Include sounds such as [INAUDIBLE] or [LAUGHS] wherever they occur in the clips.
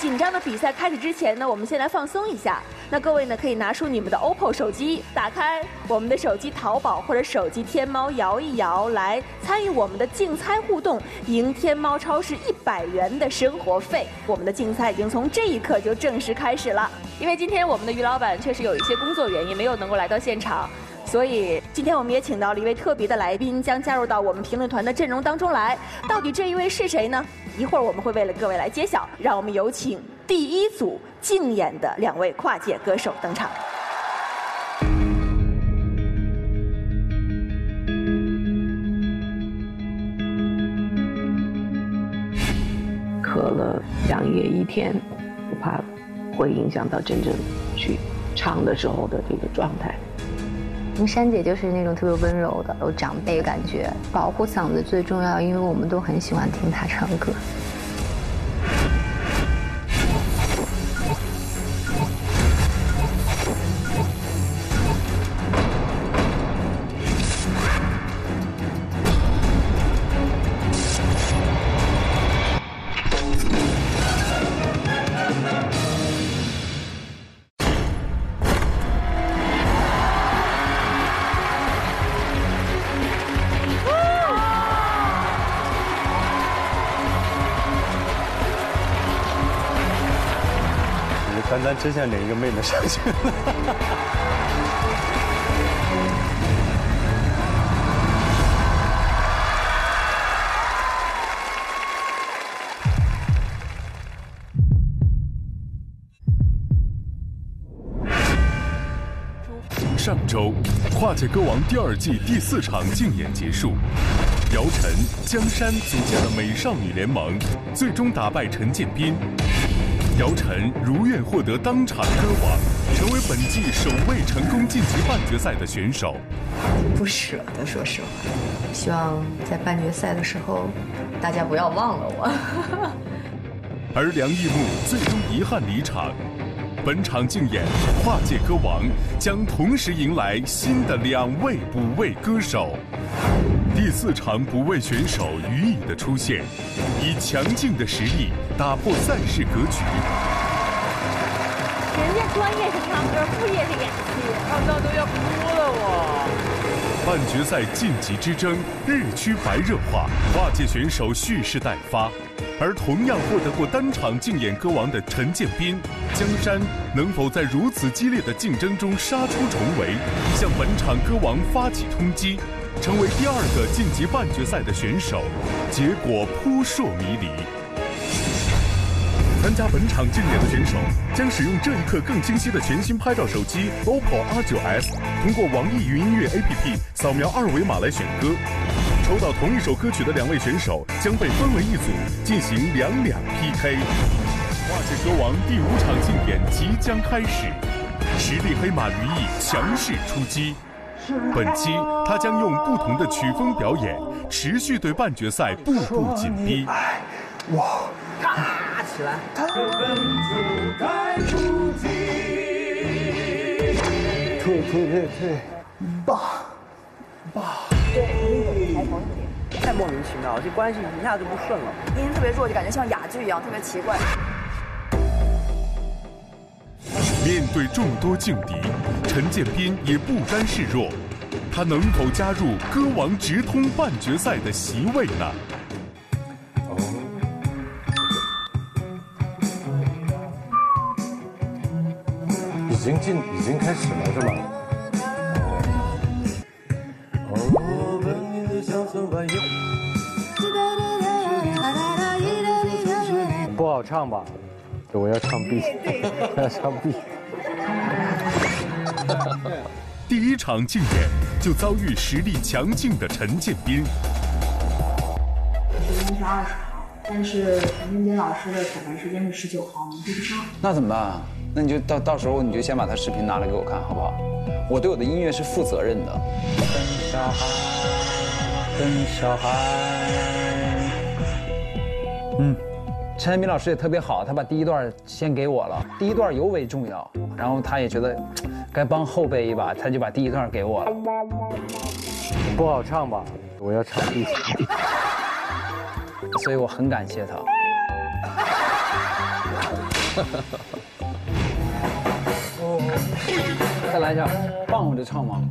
紧张的比赛开始之前呢，我们先来放松一下。那各位呢，可以拿出你们的 OPPO 手机，打开我们的手机淘宝或者手机天猫摇一摇，来参与我们的竞猜互动，赢天猫超市一百元的生活费。我们的竞猜已经从这一刻就正式开始了。因为今天我们的于老板确实有一些工作原因，没有能够来到现场。所以今天我们也请到了一位特别的来宾，将加入到我们评论团的阵容当中来。到底这一位是谁呢？一会儿我们会为了各位来揭晓。让我们有请第一组竞演的两位跨界歌手登场。咳了两夜一天，我怕会影响到真正去唱的时候的这个状态。珊姐就是那种特别温柔的，有长辈感觉，保护嗓子最重要，因为我们都很喜欢听她唱歌。真想领一个妹妹上去。上周，《跨界歌王》第二季第四场竞演结束，姚晨、江山组建了美少女联盟，最终打败陈建斌。姚晨如愿获得当场歌王，成为本季首位成功晋级半决赛的选手。不舍得，说实话，希望在半决赛的时候，大家不要忘了我。而梁艺木最终遗憾离场。本场竞演《跨界歌王》将同时迎来新的两位补位歌手。第四场补位选手于毅的出现，以强劲的实力打破赛事格局。人家专业是唱歌，副业是演戏，看到都要哭了我。半决赛晋级之争日趋白热化，跨界选手蓄势待发。而同样获得过单场竞演歌王的陈建斌、江山，能否在如此激烈的竞争中杀出重围，向本场歌王发起冲击，成为第二个晋级半决赛的选手？结果扑朔迷离。参加本场竞演的选手将使用这一刻更清晰的全新拍照手机 OPPO R9s，通过网易云音乐 APP 扫描二维码来选歌。抽到同一首歌曲的两位选手将被分为一组，进行两两 PK。跨界歌王第五场竞演即将开始，实力黑马于毅强势出击。本期他将用不同的曲风表演，持续对半决赛步步紧逼。哇！咔起来！退退退退！爸爸。太莫名其妙了，这关系一下就不顺了。音特别弱，就感觉像哑剧一样，特别奇怪。面对众多劲敌，陈建斌也不甘示弱，他能否加入歌王直通半决赛的席位呢？已经进，已经开始了，是吗？不好唱吧？我要唱 B，[LAUGHS] 要唱 B。第一场竞演就遭遇实力强劲的陈建斌。时间是二十号，但是陈建斌老师的彩排时间是十九号，我们对不上。那怎么办？那你就到到时候你就先把他视频拿来给我看，好不好？我对我的音乐是负责任的。跟小孩，跟小孩。嗯，陈建斌老师也特别好，他把第一段先给我了，第一段尤为重要。然后他也觉得该帮后辈一把，他就把第一段给我了。不好唱吧？我要唱第四。[LAUGHS] 所以我很感谢他。[LAUGHS] 再来一下，棒我就唱吗？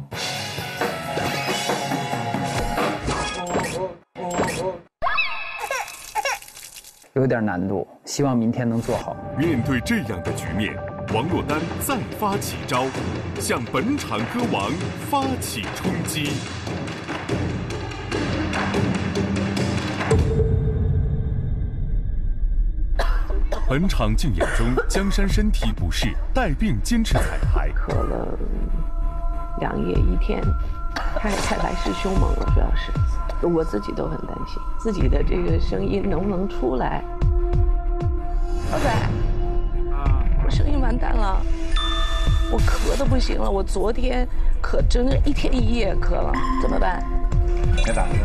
有点难度，希望明天能做好。面对这样的局面，王珞丹再发奇招，向本场歌王发起冲击。本场竞演中，江山身体不适，带病坚持彩排。咳了两夜一天，太太来势凶猛了，主要是我自己都很担心自己的这个声音能不能出来。老仔，我声音完蛋了，我咳的不行了，我昨天咳整整一天一夜咳了，怎么办？该打针。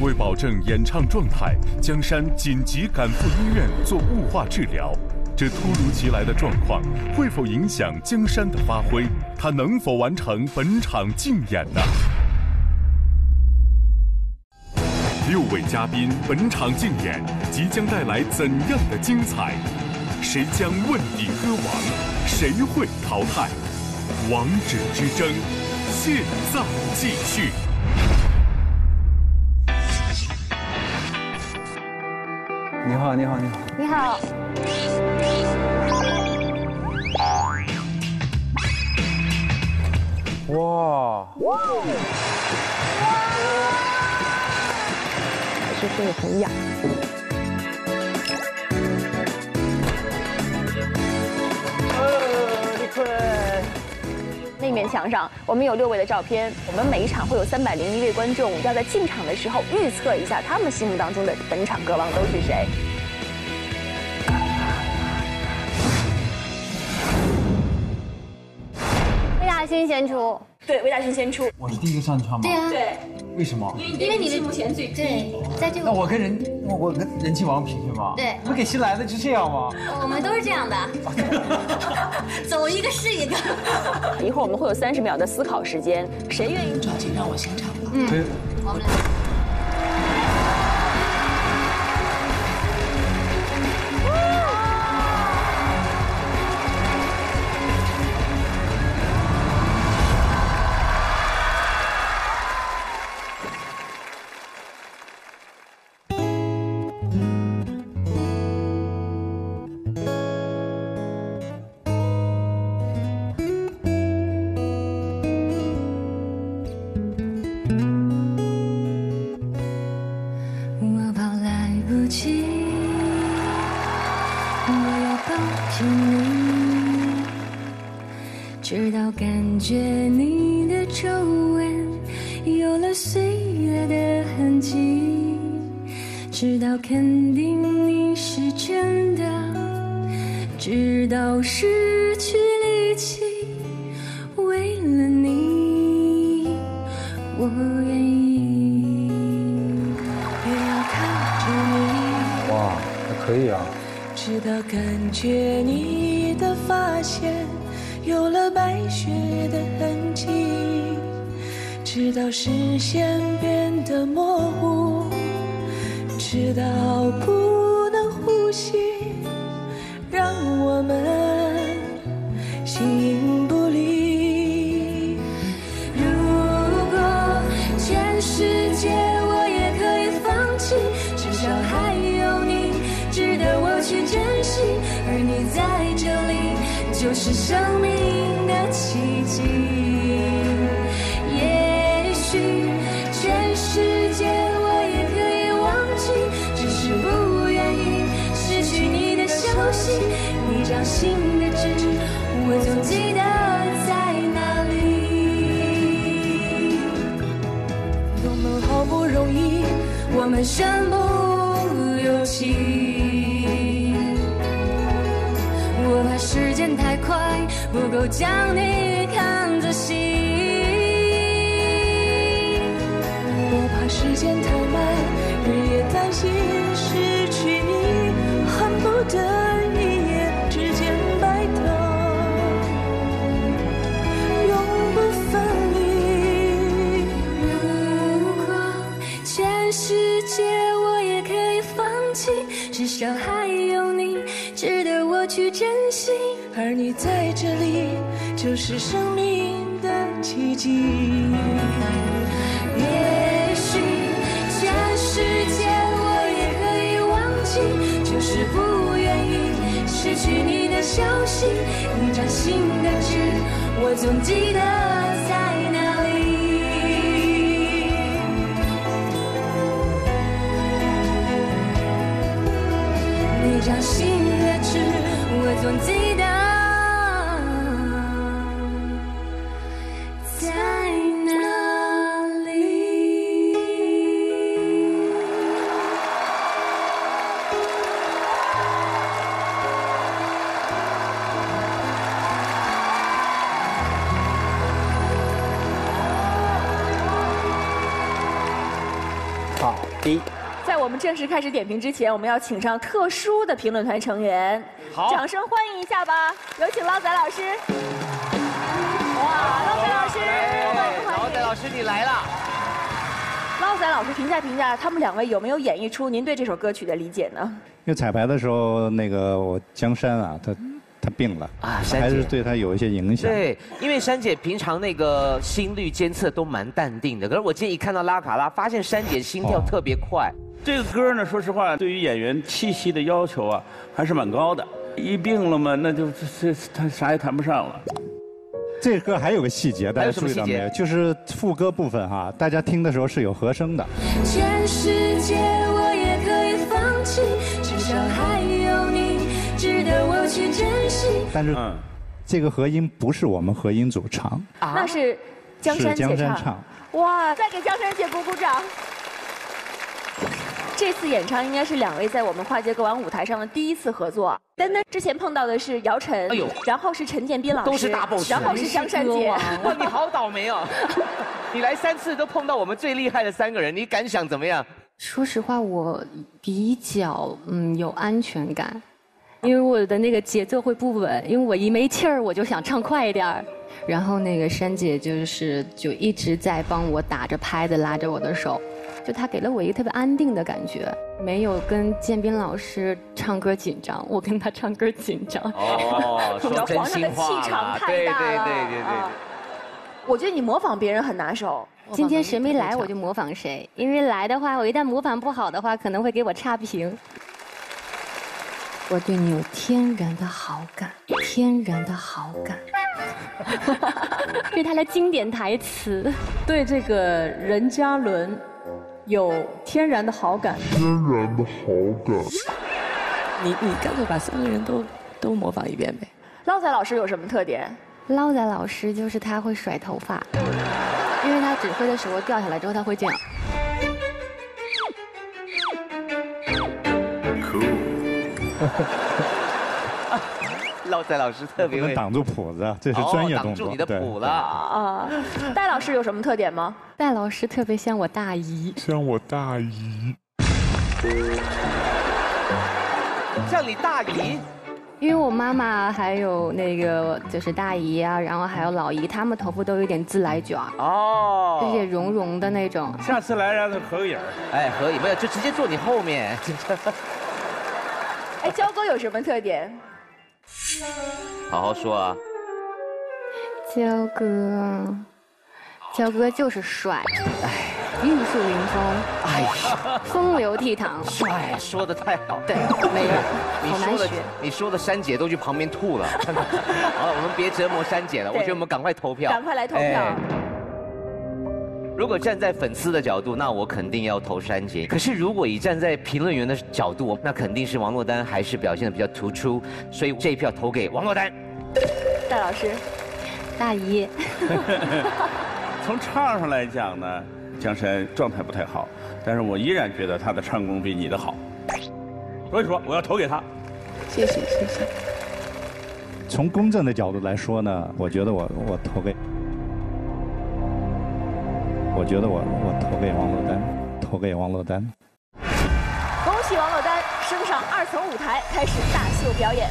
为保证演唱状态，江山紧急赶赴医院做雾化治疗。这突如其来的状况会否影响江山的发挥？他能否完成本场竞演呢？六位嘉宾，本场竞演即将带来怎样的精彩？谁将问鼎歌王？谁会淘汰？王者之争现在继续。你好，你好，你好。你好。哇！还是声音很痒。那面墙上，我们有六位的照片。我们每一场会有三百零一位观众，要在进场的时候预测一下他们心目当中的本场歌王都是谁。勋先出。对，魏大勋先出。我是第一个上去唱吗？对啊。对。为什么？因为你的目前最对，在这个。那我跟人，我我跟人气王比拼吗？对。不给新来的就这样吗？我们都是这样的，[LAUGHS] 走一个是一个。一会儿我们会有三十秒的思考时间，谁愿意？抓紧让我先唱吧。嗯。对。我们俩。直到肯定你是真的，直到失去力气，为了你，我愿意。也要看着你，哇，还可以啊。直到感觉你的发线有了白雪的痕迹，直到视线变得模糊，直到不能呼吸，让我们形影不离。如果全世界我也可以放弃，至少还有你值得我去珍惜，而你在这里就是生命我们身不由己。我怕时间太快，不够将你看仔细。我怕时间太至少还有你值得我去珍惜而你在这里就是生命的奇迹。也许全世界我也可以忘记就是不愿意失去你的消息你掌心的痣我总记得。正式开始点评之前，我们要请上特殊的评论团成员，好掌声欢迎一下吧！有请捞仔老师。哇，捞仔老师，欢迎欢迎！老仔老师你来了。捞仔老师评价评价，他们两位有没有演绎出您对这首歌曲的理解呢？因为彩排的时候，那个我江山啊，他他病了啊还是对他有一些影响。对，因为珊姐平常那个心率监测都蛮淡定的，可是我今天一看到拉卡拉，发现珊姐心跳特别快。这个歌呢，说实话，对于演员气息的要求啊，还是蛮高的。一病了嘛，那就这这他啥也谈不上了。这歌还有个细节，大家注意到没有？就是副歌部分哈，大家听的时候是有和声的。全世界我也可以放弃，至少还有你值得我去珍惜。但是这个和音不是我们和音组唱，那是江山是江姐唱。山唱。哇，再给江山姐鼓鼓掌。这次演唱应该是两位在我们跨界歌王舞台上的第一次合作。丹丹之前碰到的是姚晨，哎呦然后是陈建斌老师，都是大 boss，然后是香山姐。哇，你好倒霉哦！[LAUGHS] 你来三次都碰到我们最厉害的三个人，你感想怎么样？说实话，我比较嗯有安全感，因为我的那个节奏会不稳，因为我一没气儿我就想唱快一点儿。然后那个珊姐就是就一直在帮我打着拍子，拉着我的手，就他给了我一个特别安定的感觉，没有跟建斌老师唱歌紧张，我跟他唱歌紧张。哦，[LAUGHS] 说真心话皇上的气场啦，太对大了对对对对啊。我觉得你模仿别人很拿手。今天谁没来我就模仿谁，因为来的话，我一旦模仿不好的话，可能会给我差评。我对你有天然的好感，天然的好感。这是他的经典台词。对这个任嘉伦有天然的好感。天然的好感。你你干脆把三个人都都模仿一遍呗。捞仔老师有什么特点？捞仔老师就是他会甩头发，因为他指挥的时候掉下来之后他会这样。捞仔老师特别能挡住谱子，这是专业动作。哦挡住你的谱了。啊，戴老师有什么特点吗？戴老师特别像我大姨，像我大姨。像你大姨，因为我妈妈还有那个就是大姨啊，然后还有老姨，她们头发都有点自来卷，哦，就是也绒绒的那种。下次来让他合个影儿。哎，合影，没有就直接坐你后面。[LAUGHS] 哎，焦哥有什么特点？好好说啊。焦哥，焦哥就是帅，哎，玉树临风，哎呀，风流倜傥，帅，说的太好。对，没有，你说的好难学。你说的珊姐都去旁边吐了。[LAUGHS] 好了，我们别折磨珊姐了，我觉得我们赶快投票。赶快来投票。哎如果站在粉丝的角度，那我肯定要投珊姐。可是如果以站在评论员的角度，那肯定是王珞丹还是表现的比较突出，所以这一票投给王珞丹。戴老师，大姨，[LAUGHS] 从唱上来讲呢，江山状态不太好，但是我依然觉得他的唱功比你的好。所以说，我要投给他。谢谢谢谢。从公正的角度来说呢，我觉得我我投给，我觉得我我投给王珞丹，投给王珞丹。恭喜王珞丹升上二层舞台，开始大秀表演。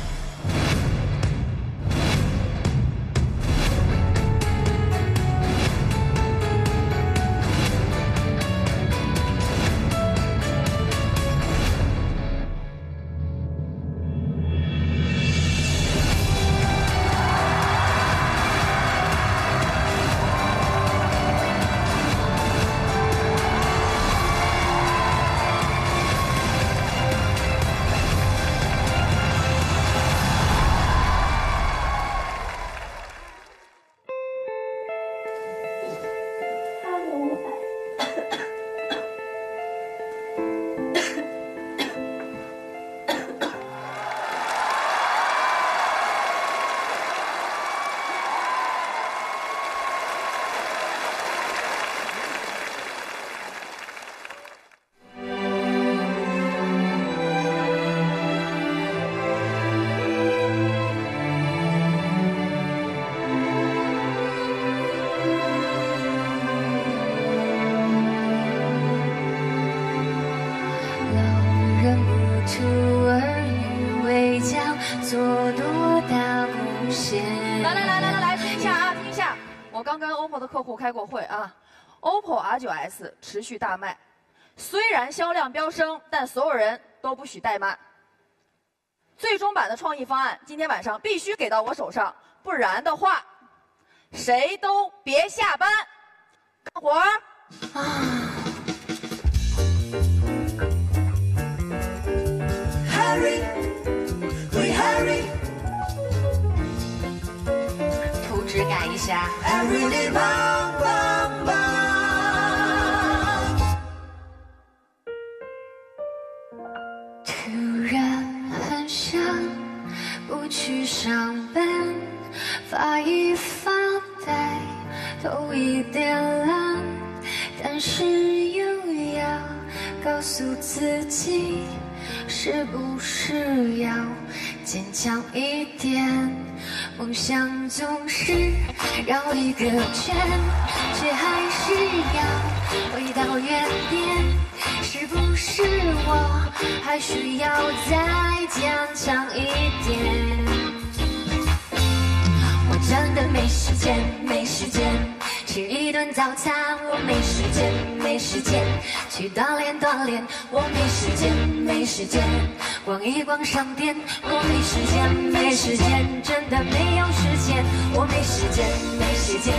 续大卖，虽然销量飙升，但所有人都不许怠慢。最终版的创意方案今天晚上必须给到我手上，不然的话，谁都别下班，干活儿。[SIGHS] 啊.图纸改一下。上班，发一发呆，头一点蓝，但是又要告诉自己，是不是要坚强一点？梦想总是绕一个圈，却还是要回到原点。是不是我还需要再坚强一点？真的没时间，没时间吃一顿早餐，我没时间，没时间去锻炼锻炼，我没时间，没时间逛一逛商店，我没时间，没时间，真的没有时间，我没时间，没时间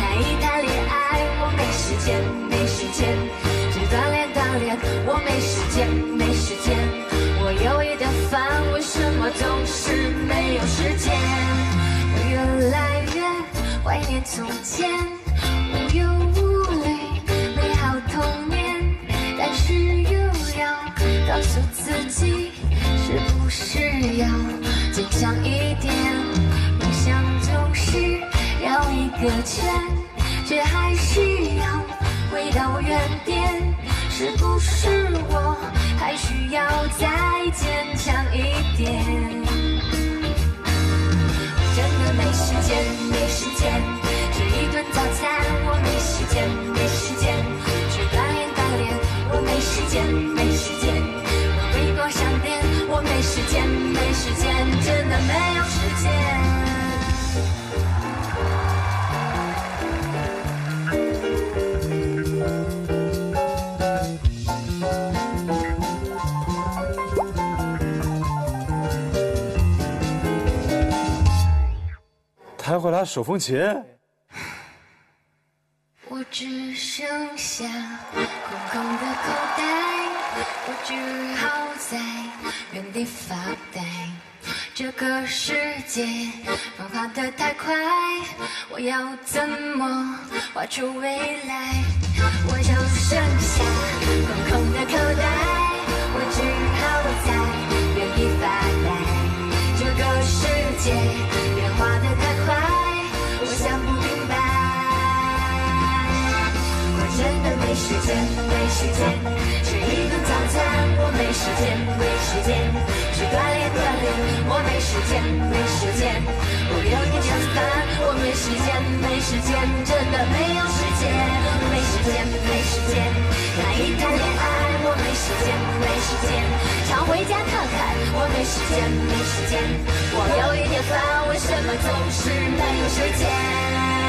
谈一谈恋爱，我没时间，没时间去锻炼锻炼，我没时间，没时间，我有一点烦，为什么总是怀念从前，无忧无虑，美好童年，但是又要告诉自己，是不是要坚强一点？梦想总是绕一个圈，却还是要回到原点。是不是我还需要再坚强一点？间，没时间吃一顿早餐，我没时间，没时间去锻炼锻炼，我没时间，没时间逛一逛商店，我没时间，没时间，真的没他还会拉手风琴，我只剩下空空的口袋，我只好在原地发呆。这个世界变化的太快，我要怎么画出未来？我就剩下空空的口袋，我只好在原地发呆。这个世界变没时间，没时间吃一顿早餐，我没时间，没时间去锻炼锻炼，我没时间，没时间我有点想烦，我没时间，没时间，真的没有时间，没时间，没时间谈一谈恋爱，我没时间，没时间常回家看看，我没时间，没时间，我有一点烦，为什么总是没有时间？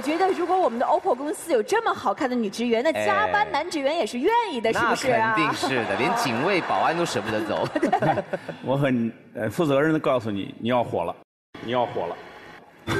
我觉得如果我们的 OPPO 公司有这么好看的女职员，那加班哎男职员也是愿意的，是不是啊？肯定是的，连 [LAUGHS] 警卫、保安都舍不得走。[LAUGHS] 我很呃负责任的告诉你，你要火了，你要火了。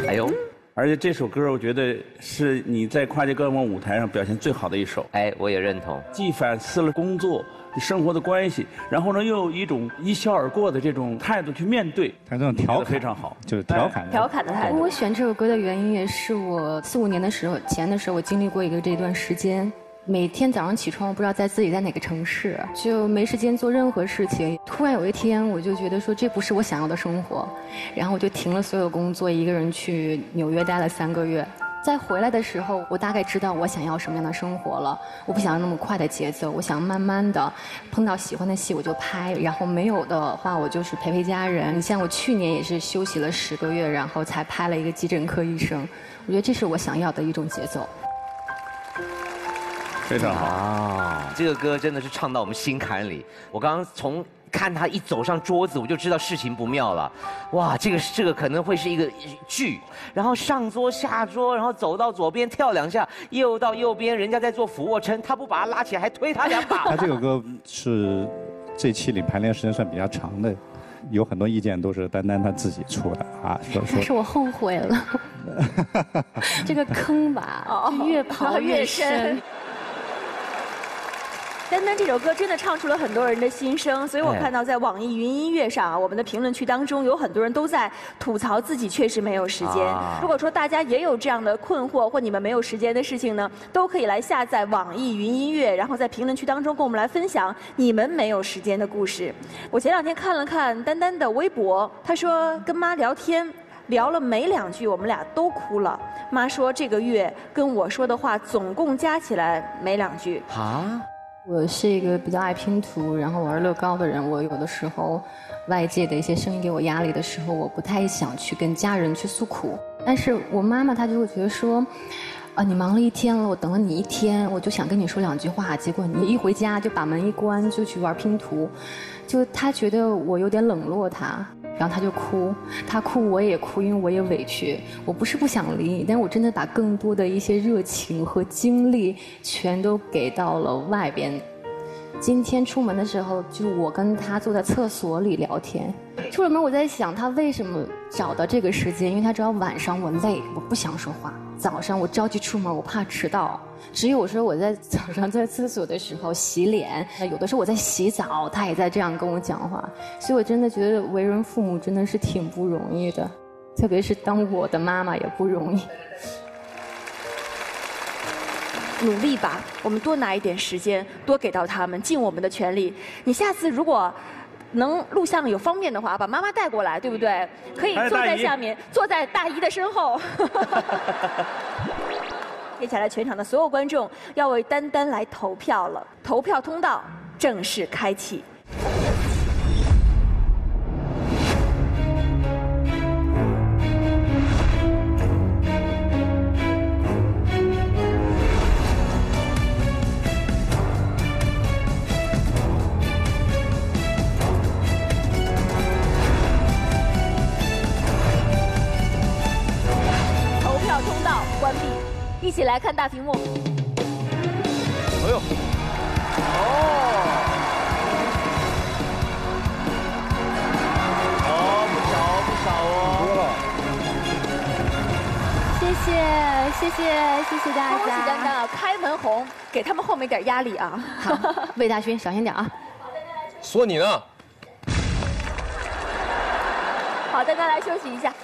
哎呦，而且这首歌我觉得是你在跨界歌王舞台上表现最好的一首。哎，我也认同。既反思了工作、生活的关系，然后呢，又有一种一笑而过的这种态度去面对，他这种调侃非常好，就是调侃调侃的态度。我选这首歌的原因也是我四五年的时候前的时候，我经历过一个这段时间。每天早上起床，我不知道在自己在哪个城市，就没时间做任何事情。突然有一天，我就觉得说这不是我想要的生活，然后我就停了所有工作，一个人去纽约待了三个月。再回来的时候，我大概知道我想要什么样的生活了。我不想要那么快的节奏，我想慢慢的碰到喜欢的戏我就拍，然后没有的话我就是陪陪家人。你像我去年也是休息了十个月，然后才拍了一个急诊科医生。我觉得这是我想要的一种节奏。非常好啊！这个歌真的是唱到我们心坎里。我刚刚从看他一走上桌子，我就知道事情不妙了。哇，这个这个可能会是一个剧。然后上桌下桌，然后走到左边跳两下，又到右边，人家在做俯卧撑，他不把他拉起来，还推他两把。[LAUGHS] 他这首歌是这期里排练时间算比较长的，有很多意见都是丹丹他自己出的啊。[LAUGHS] 说说。但是我后悔了，[LAUGHS] 这个坑吧，就越刨越深。丹丹这首歌真的唱出了很多人的心声，所以我看到在网易云音乐上啊，我们的评论区当中有很多人都在吐槽自己确实没有时间。如果说大家也有这样的困惑或你们没有时间的事情呢，都可以来下载网易云音乐，然后在评论区当中跟我们来分享你们没有时间的故事。我前两天看了看丹丹的微博，她说跟妈聊天聊了没两句，我们俩都哭了。妈说这个月跟我说的话总共加起来没两句。啊。我是一个比较爱拼图，然后玩乐高的人。我有的时候，外界的一些声音给我压力的时候，我不太想去跟家人去诉苦。但是我妈妈她就会觉得说，啊，你忙了一天了，我等了你一天，我就想跟你说两句话，结果你一回家就把门一关就去玩拼图，就她觉得我有点冷落她。然后他就哭，他哭我也哭，因为我也委屈。我不是不想理你，但是我真的把更多的一些热情和精力全都给到了外边。今天出门的时候，就我跟他坐在厕所里聊天。出了门，我在想他为什么找到这个时间，因为他知道晚上我累，我不想说话。早上我着急出门，我怕迟到。只有说我在早上在厕所的时候洗脸，有的时候我在洗澡，他也在这样跟我讲话，所以我真的觉得为人父母真的是挺不容易的，特别是当我的妈妈也不容易。[LAUGHS] 努力吧，我们多拿一点时间，多给到他们，尽我们的全力。你下次如果能录像有方便的话，把妈妈带过来，对不对？可以坐在下面，坐在大姨的身后。[LAUGHS] 接下来，全场的所有观众要为丹丹来投票了。投票通道正式开启。一起来看大屏幕。哎呦，哦，哦，不少不少哦。谢谢谢谢谢谢大家。恭喜丹丹啊，开门红，给他们后面点压力啊。好，魏大勋小心点啊。说你呢。好，丹丹来休息一下。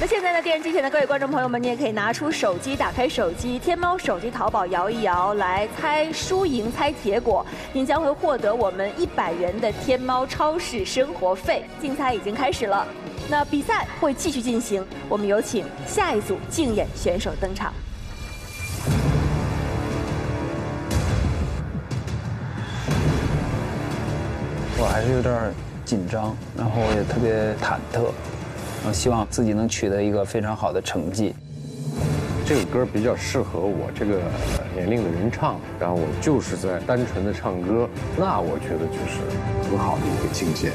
那现在呢，电视机前的各位观众朋友们，你也可以拿出手机，打开手机，天猫手机淘宝摇一摇，来猜输赢，猜结果，您将会获得我们一百元的天猫超市生活费。竞猜已经开始了，那比赛会继续进行，我们有请下一组竞演选手登场。我还是有点紧张，然后也特别忐忑。我希望自己能取得一个非常好的成绩。这个歌比较适合我这个年龄的人唱，然后我就是在单纯的唱歌，那我觉得就是很好的一个境界。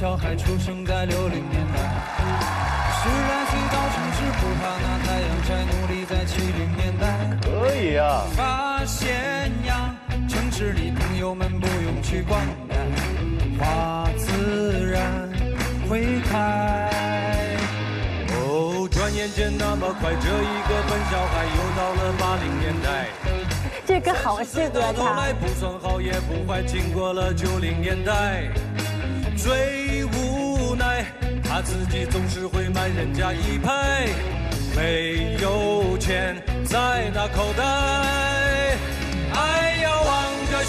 小孩，出生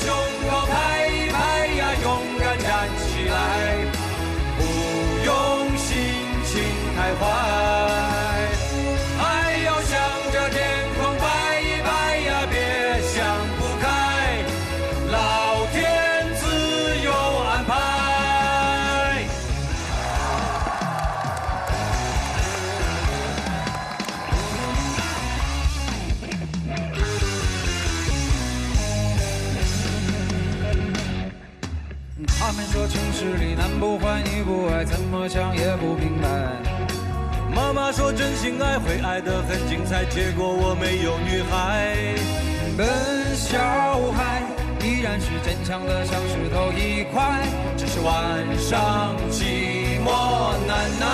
望么想也不明白。妈妈说真心爱会爱得很精彩，结果我没有女孩。笨小孩依然是坚强的像石头一块，只是晚上寂寞难耐。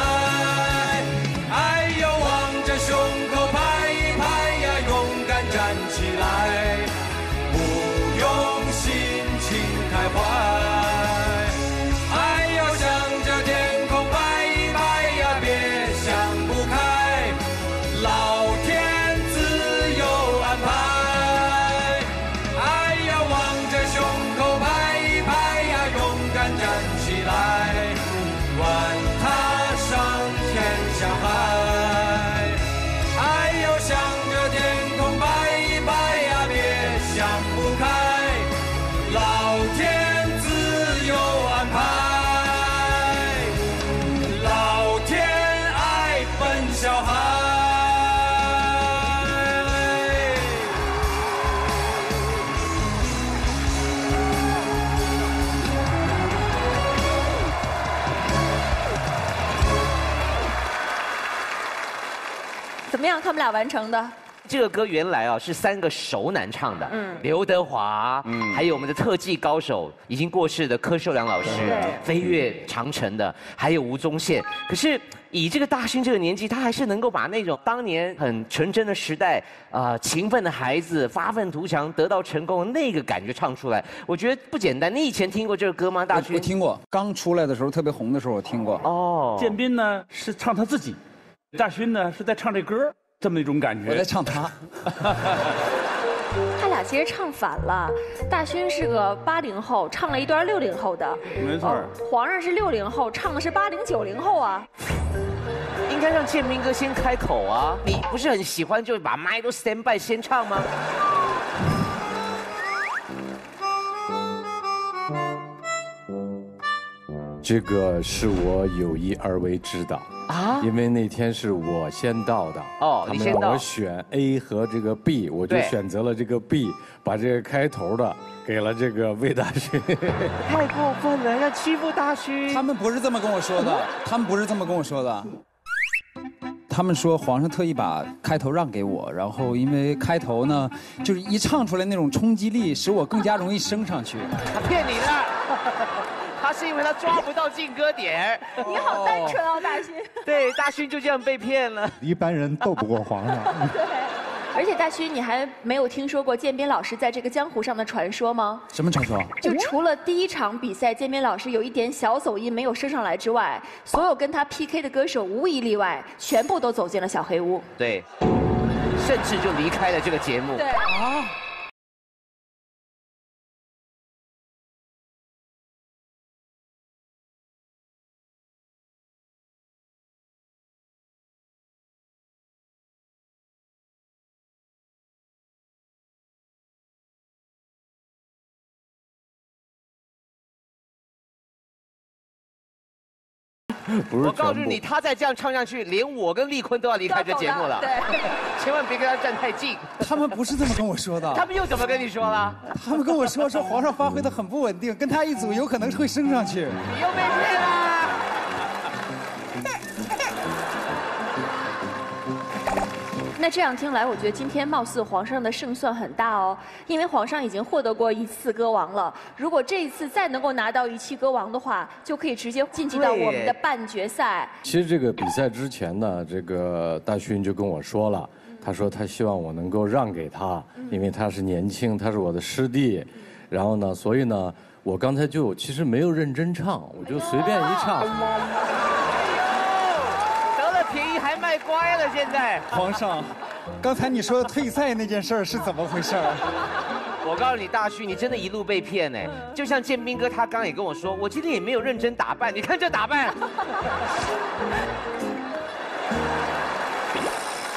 哎呦，望着胸口拍一拍呀，勇敢站起来，他们俩完成的？这个歌原来啊是三个熟男唱的，嗯刘德华，嗯，还有我们的特技高手已经过世的柯受良老师对，飞跃长城的，还有吴宗宪。可是以这个大勋这个年纪，他还是能够把那种当年很纯真的时代，啊、勤奋的孩子发愤图强，得到成功的那个感觉唱出来，我觉得不简单。你以前听过这个歌吗？大勋？我听过，刚出来的时候特别红的时候我听过。哦建斌呢是唱他自己，大勋呢是在唱这歌，这么一种感觉。我在唱他。[LAUGHS] 他俩其实唱反了。大勋是个八零后，唱了一段六零后的。没错哦皇上是六零后，唱的是八零九零后啊。应该让建斌哥先开口啊！你不是很喜欢就把麦都 stand by 先唱吗？这个是我有意而为之的啊因为那天是我先到的哦他们让我选 A 和这个 B，我就选择了这个 B，把这个开头的给了这个魏大勋。太过分了，要欺负大勋。他们不是这么跟我说的，[LAUGHS] 他们不是这么跟我说的。他们说皇上特意把开头让给我，然后因为开头呢，就是一唱出来那种冲击力，使我更加容易升上去。他骗你的，他是因为他抓不到劲歌点。[LAUGHS] 你好单纯哦，大勋。[LAUGHS] [LAUGHS] 对，大勋就这样被骗了。一般人斗不过皇上。对。而且大勋，你还没有听说过建斌老师在这个江湖上的传说吗？什么传说？就除了第一场比赛，建斌老师有一点小走音没有升上来之外，所有跟他 PK 的歌手无一例外，全部都走进了小黑屋。对，甚至就离开了这个节目。对啊。[LAUGHS] 不是我告诉你，他再这样唱下去，连我跟丽坤都要离开这节目了。对，千万别跟他站太近。他们不是这么跟我说的。他们又怎么跟你说了？他们跟我说说皇上发挥的很不稳定，跟他一组有可能会升上去。你又被骗啦！那这样听来，我觉得今天貌似皇上的胜算很大哦，因为皇上已经获得过一次歌王了。如果这一次再能够拿到一期歌王的话，就可以直接晋级到我们的半决赛。其实这个比赛之前呢，这个大勋就跟我说了，他说他希望我能够让给他，因为他是年轻，他是我的师弟。然后呢，所以呢，我刚才就其实没有认真唱，我就随便一唱。得了便宜还卖乖了，现在。皇上，刚才你说退赛那件事儿是怎么回事儿？我告诉你，大旭，你真的一路被骗呢。就像建斌哥，他刚也跟我说，我今天也没有认真打扮，你看这打扮。[LAUGHS]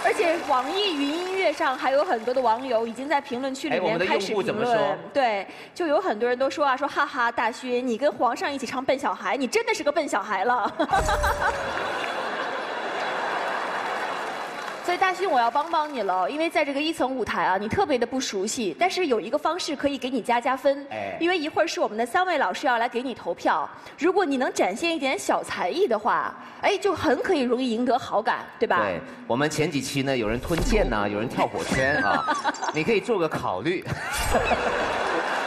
而且网易云音乐上还有很多的网友已经在评论区里面开始评论对，就有很多人都说啊，说哈哈，大勋，你跟皇上一起唱《笨小孩》，你真的是个笨小孩了。[LAUGHS] 所以大勋，我要帮帮你了，因为在这个一层舞台啊，你特别的不熟悉，但是有一个方式可以给你加加分，哎因为一会儿是我们的三位老师要来给你投票，如果你能展现一点小才艺的话，哎，就很可以容易赢得好感，对吧？对我们前几期呢，有人吞剑呐、[LAUGHS] 有人跳火圈啊，[LAUGHS] 你可以做个考虑。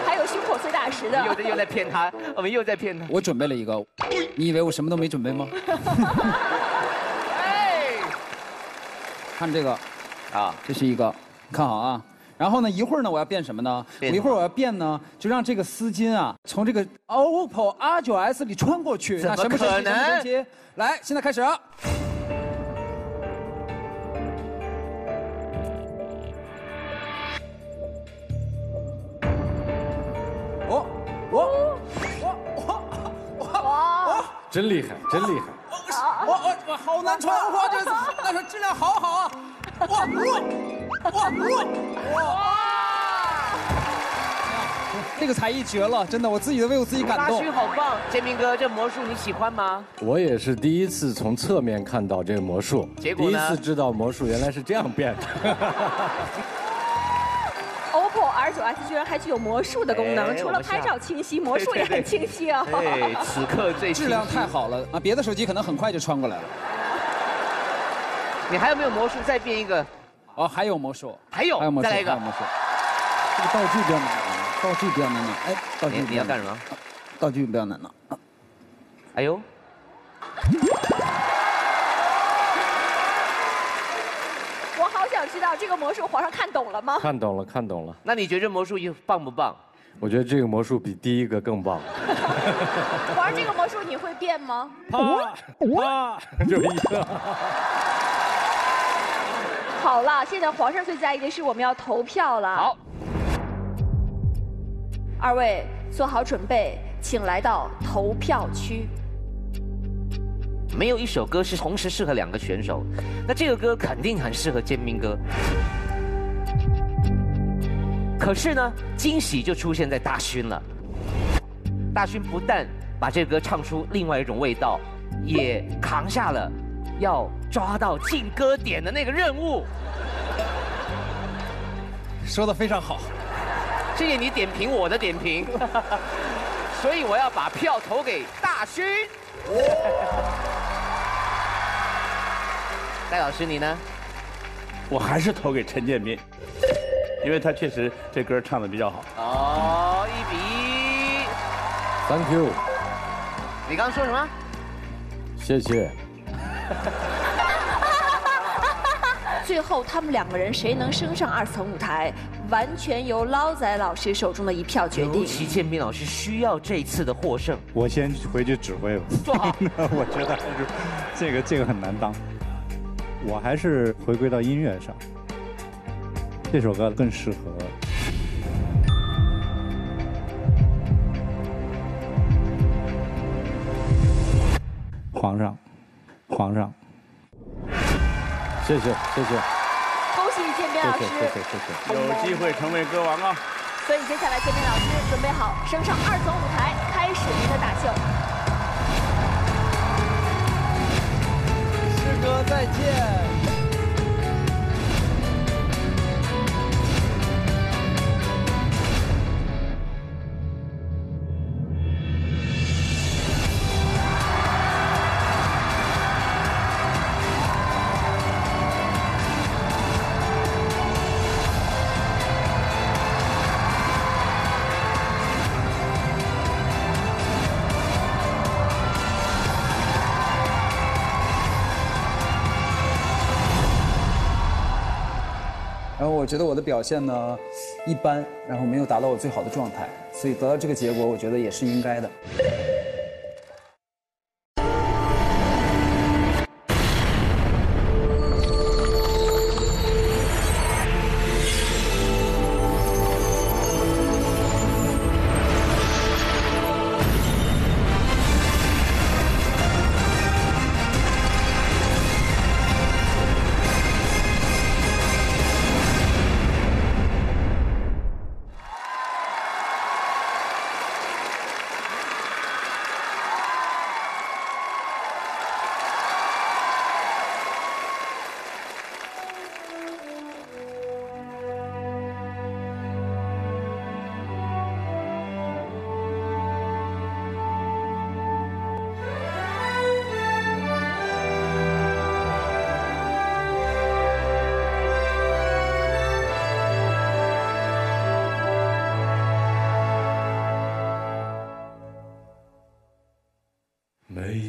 还有胸口碎大石的，又在又在骗他，我们又在骗他。我准备了一个，你以为我什么都没准备吗？[LAUGHS] 看这个，啊，这是一个，看好啊。然后呢，一会儿呢，我要变什么呢？我一会儿我要变呢，就让这个丝巾啊，从这个 OPPO R9S 里穿过去。怎么那神能神奇？来，现在开始啊。我我我我真厉害，真厉害！[LAUGHS] 我我我好难穿，哇，这那是质量好好啊！哇哇哇哇哇！这个才艺绝了，真的，我自己都为我自己感动大勋。好棒，建明哥，这魔术你喜欢吗？我也是第一次从侧面看到这个魔术，第一结果呢次知道魔术原来是这样变的。[LAUGHS] OPPO R9S 居然还具有魔术的功能，哎除了拍照清晰，魔术也很清晰哦。对，此刻最质量太好了啊！别的手机可能很快就穿过来了。你还有没有魔术？再变一个。哦，还有魔术，还有还有魔术，再来一个还有魔术。这个道具不要难拿，道具不要难拿。哎，道具你要干什么？道具不要难拿。哎呦，我好想知道这个魔术皇上看懂了吗？看懂了，看懂了。那你觉得魔术一棒不棒？我觉得这个魔术比第一个更棒。皇上这个魔术你会变吗？啪啪，[LAUGHS] 就一个。好了，现在皇上最在意的是我们要投票了。好，二位做好准备，请来到投票区。没有一首歌是同时适合两个选手，那这个歌肯定很适合建明哥。可是呢，惊喜就出现在大勋了。大勋不但把这个歌唱出另外一种味道，也扛下了要抓到进歌点的那个任务。说的非常好。谢谢你点评我的点评，[LAUGHS] 所以我要把票投给大勋。戴老师，你呢？我还是投给陈建斌，因为他确实这歌唱的比较好。哦，一比一。Thank you，你刚刚说什么？谢谢。[LAUGHS] 最后他们两个人谁能升上二层舞台，完全由捞仔老师手中的一票决尤定。其建斌老师需要这次的获胜。我先回去指挥吧。做好。[LAUGHS] 我觉得还是这个这个很难当。我还是回归到音乐上，这首歌更适合。皇上，皇上，谢谢谢谢恭喜建斌老师，谢谢谢谢谢谢。有机会成为歌王啊！所以接下来建斌老师准备好，升上二层舞台，开始您的大秀。哥再见。我觉得我的表现呢一般然后没有达到我最好的状态所以得到这个结果我觉得也是应该的。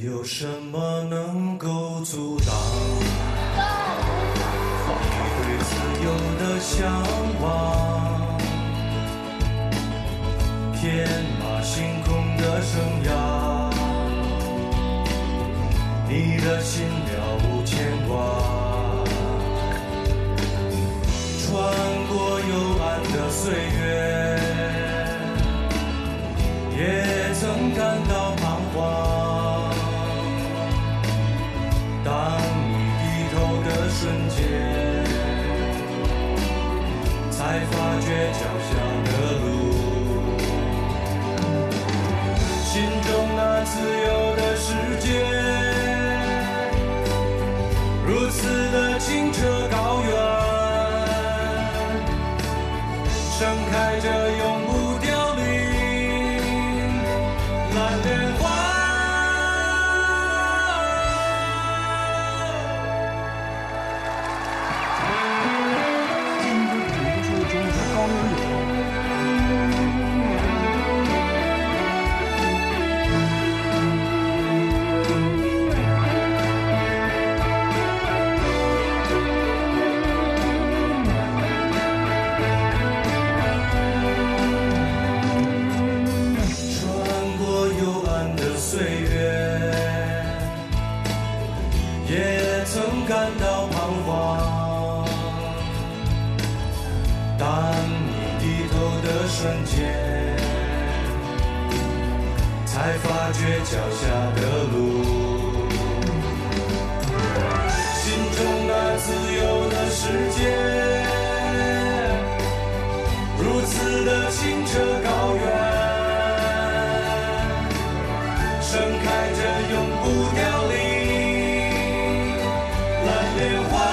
有什么能够阻挡？你对自由的向往天马行空的生涯。你的心莲花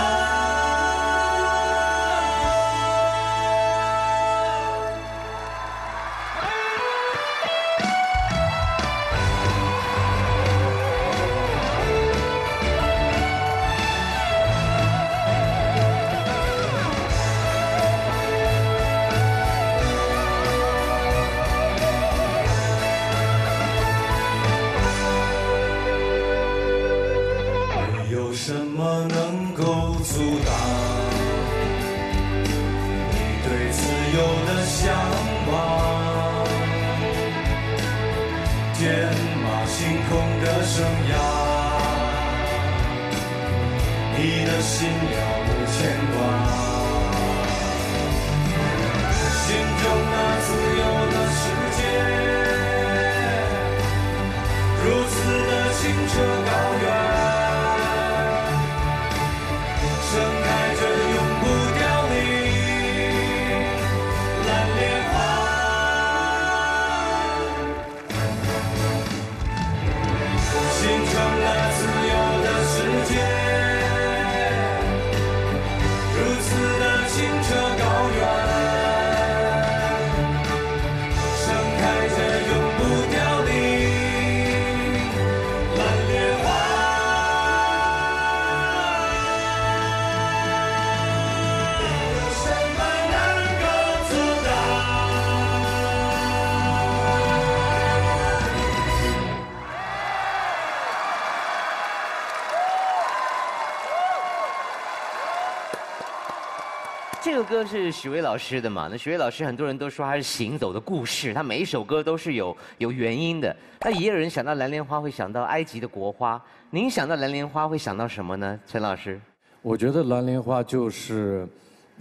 歌是许巍老师的嘛？那许巍老师很多人都说他是行走的故事，他每一首歌都是有有原因的。那也有人想到蓝莲花会想到埃及的国花，您想到蓝莲花会想到什么呢？陈老师？我觉得蓝莲花就是，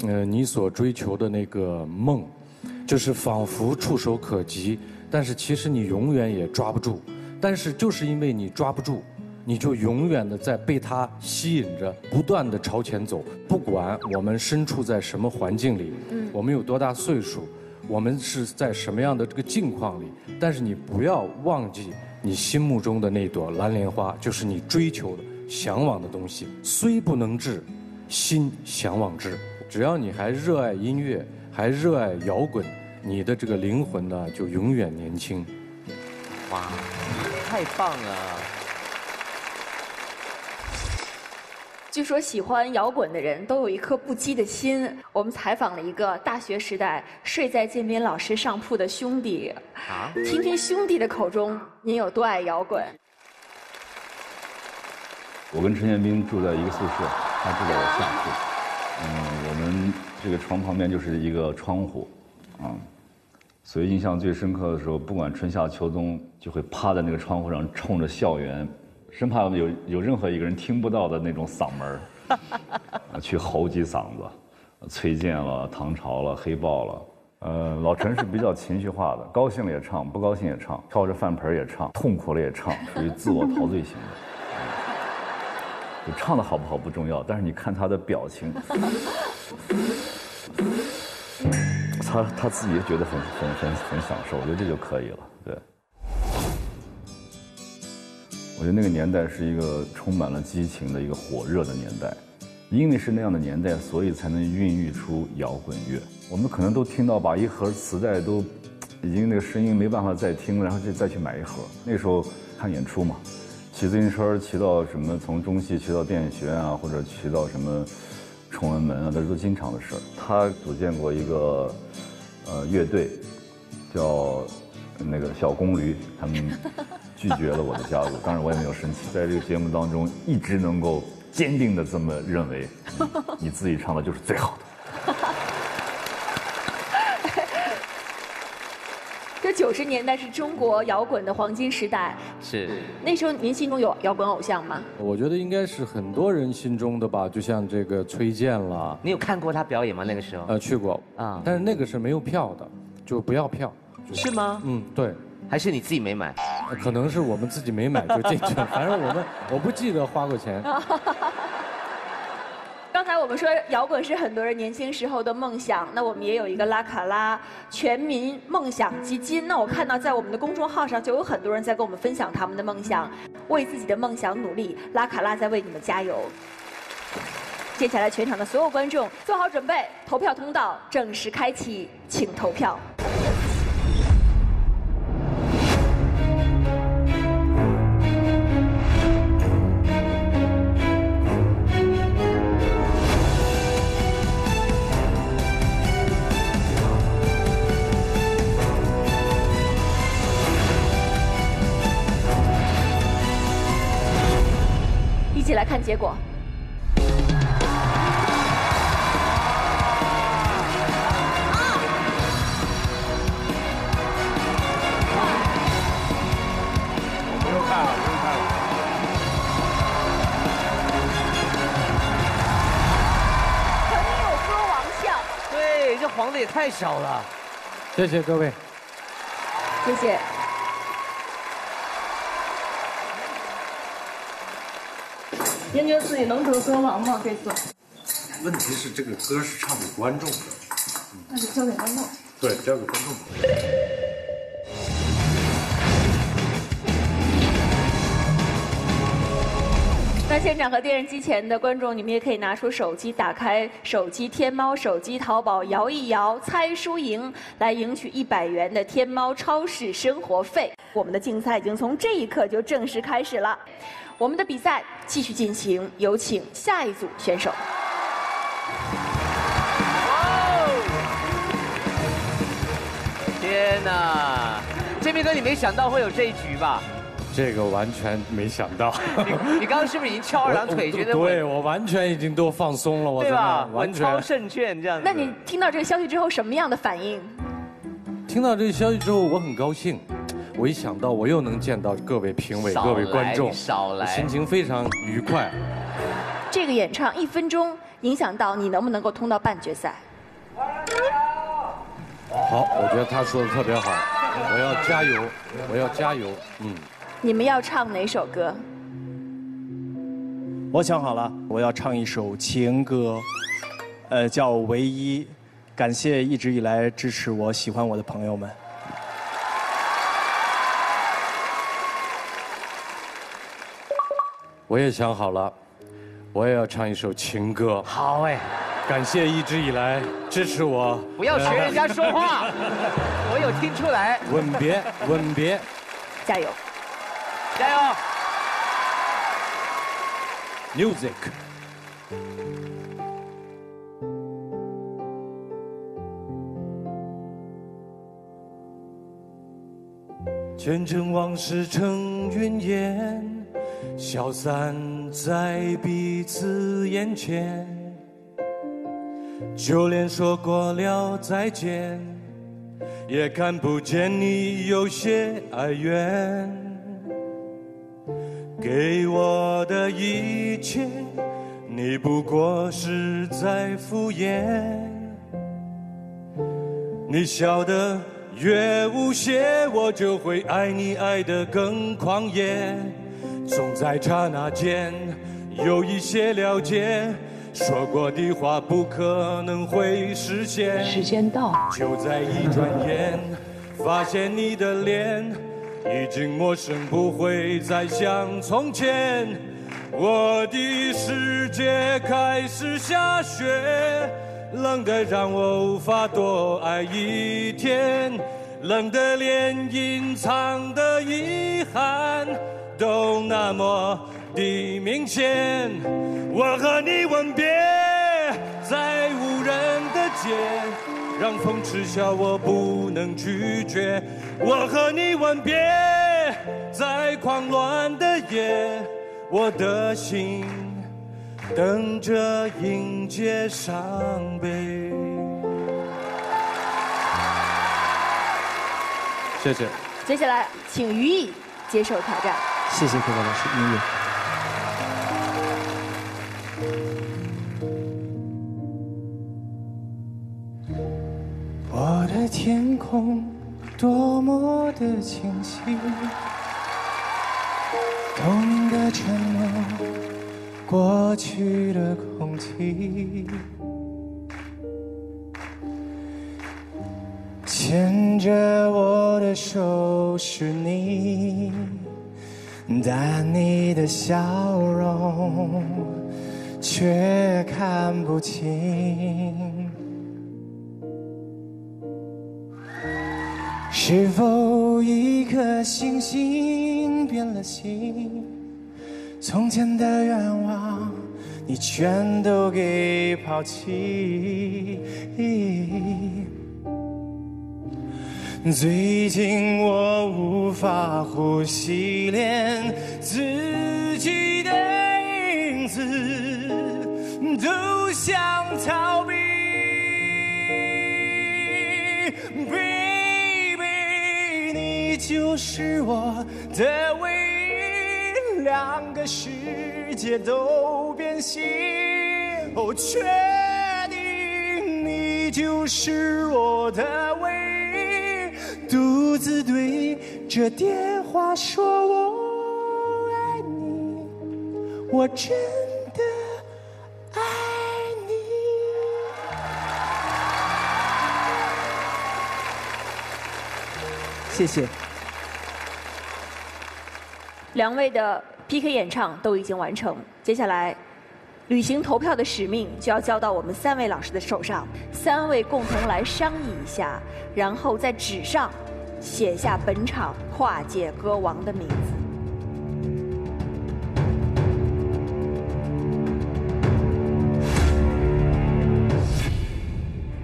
呃，你所追求的那个梦，就是仿佛触手可及，但是其实你永远也抓不住。但是就是因为你抓不住，你就永远的在被它吸引着，不断的朝前走。不管我们身处在什么环境里，嗯我们有多大岁数，我们是在什么样的这个境况里，但是你不要忘记你心目中的那朵蓝莲花，就是你追求的、向往的东西。虽不能至，心向往之。只要你还热爱音乐，还热爱摇滚，你的这个灵魂呢，就永远年轻。哇，太棒了！据说喜欢摇滚的人都有一颗不羁的心。我们采访了一个大学时代睡在建斌老师上铺的兄弟，啊，听听兄弟的口中，您有多爱摇滚？我跟陈建斌住在一个宿舍，他住在我下铺。嗯，我们这个床旁边就是一个窗户，啊，所以印象最深刻的时候，不管春夏秋冬，就会趴在那个窗户上，冲着校园，生怕有有任何一个人听不到的那种嗓门儿，去吼几嗓子，崔健了、唐朝了、黑豹了。呃，老陈是比较情绪化的，高兴了也唱，不高兴也唱，挑着饭盆也唱，痛苦了也唱，属于自我陶醉型的。就唱的好不好不重要，但是你看他的表情，他他自己也觉得很很很很享受，我觉得这就可以了。我觉得那个年代是一个充满了激情的一个火热的年代，因为是那样的年代，所以才能孕育出摇滚乐。我们可能都听到把一盒磁带都已经那个声音没办法再听了，然后就再去买一盒。那时候看演出嘛。骑自行车骑到什么，从中戏骑到电影学院啊，或者骑到什么崇文门啊，这都经常的事儿。他组建过一个呃乐队，叫那个小公驴，他们拒绝了我的加入，当然我也没有生气。在这个节目当中，一直能够坚定的这么认为，[LAUGHS] 嗯你自己唱的就是最好的。[LAUGHS] 这九十年代是中国摇滚的黄金时代，是。那时候您心中有摇滚偶像吗？我觉得应该是很多人心中的吧，就像这个崔健啦。你有看过他表演吗？那个时候？呃，去过啊，但是那个是没有票的，就不要票。是吗？嗯，对。还是你自己没买？可能是我们自己没买就进去了，反正我们我不记得花过钱。[LAUGHS] 刚才我们说摇滚是很多人年轻时候的梦想，那我们也有一个拉卡拉全民梦想基金。那我看到在我们的公众号上就有很多人在跟我们分享他们的梦想，为自己的梦想努力。拉卡拉在为你们加油。接下来全场的所有观众做好准备，投票通道正式开启，请投票。起来看结果。不用看了，不用看了。曾经有歌王相，对，这黄的也太少了。谢谢各位。谢谢。您觉得自己能得歌王吗？这次？问题是这个歌是唱给观众的，那就交给观众。对，交给观众。那现场和电视机前的观众，你们也可以拿出手机，打开手机天猫、手机淘宝，摇一摇，猜输赢，来赢取一百元的天猫超市生活费。我们的竞赛已经从这一刻就正式开始了，我们的比赛继续进行，有请下一组选手。天哪，建斌哥，你没想到会有这一局吧？这个完全没想到。你你刚刚是不是已经翘二郎腿，觉得我 [LAUGHS] 对我完全已经都放松了，我真的对吧？完全。胜券这样。那你听到这个消息之后什么样的反应？听到这个消息之后，我很高兴。我一想到我又能见到各位评委、各位观众，少来心情非常愉快。这个演唱一分钟影响到你能不能够通到半决赛？好，我觉得他说的特别好，我要加油，我要加油，嗯。你们要唱哪首歌？我想好了，我要唱一首情歌，呃，叫《唯一》。感谢一直以来支持我、喜欢我的朋友们。我也想好了，我也要唱一首情歌。好哎，感谢一直以来支持我。不要学人家说话，[LAUGHS] 我有听出来。吻别，吻别，加油！加油！music。前尘往事成云烟，消散在彼此眼前。就连说过了再见，也看不见你有些哀怨。给我的一切，你不过是在敷衍。你笑得越无邪，我就会爱你爱得更狂野。总在刹那间有一些了解，说过的话不可能会实现。时间到，就在一转眼，发现你的脸已经陌生，不会再像从前。我的世界开始下雪，冷得让我无法多爱一天，冷得连隐藏的遗憾都那么的明显。我和你吻别在无人的街，让风痴笑我不能拒绝。我和你吻别在狂乱的夜，我的心等着迎接伤悲。谢谢。接下来，请于毅接受挑战。谢谢各位老师，音乐。我的天空多么的清晰，透明的沉默，过去的空气，牵着我的手是你，但你的笑容却看不清。是否一颗星星变了心？从前的愿望，你全都给抛弃。最近我无法呼吸，连自己的影子都想逃避。Baby，你就是我的唯一，两个世界都变形。哦，确定你就是我的唯一，独自对着电话说我爱你，我真的爱你。谢谢。两位的 PK 演唱都已经完成，接下来履行投票的使命就要交到我们三位老师的手上，三位共同来商议一下，然后在纸上写下本场跨界歌王的名字。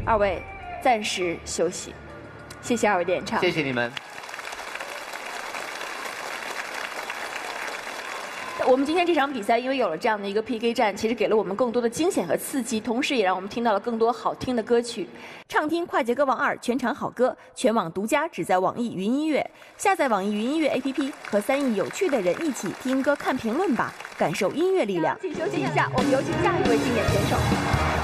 二位暂时休息，谢谢二位点唱。谢谢你们。我们今天这场比赛，因为有了这样的一个 PK 战，其实给了我们更多的惊险和刺激，同时也让我们听到了更多好听的歌曲。畅听快捷歌王二全场好歌，全网独家，只在网易云音乐。下载网易云音乐 APP，和三亿有趣的人一起听歌、看评论吧，感受音乐力量。请休息一下，我们有请下一位经典选手。